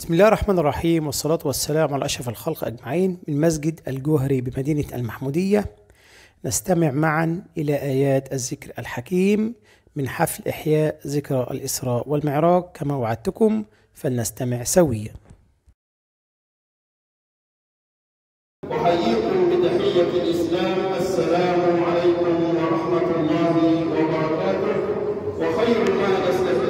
بسم الله الرحمن الرحيم والصلاة والسلام على أشرف الخلق أجمعين من مسجد الجوهري بمدينة المحمودية. نستمع معا إلى آيات الذكر الحكيم من حفل إحياء ذكرى الإسراء والمعراج. كما وعدتكم فلنستمع سويا. أحييكم بتحية الإسلام. السلام عليكم ورحمة الله وبركاته. وخير ما نستفيد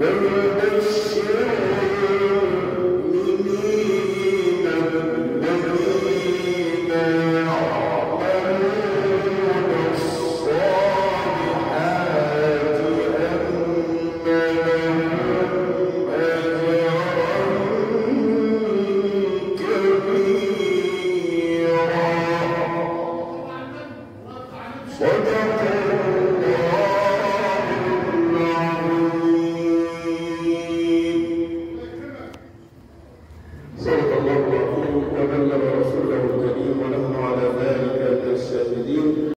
Deus.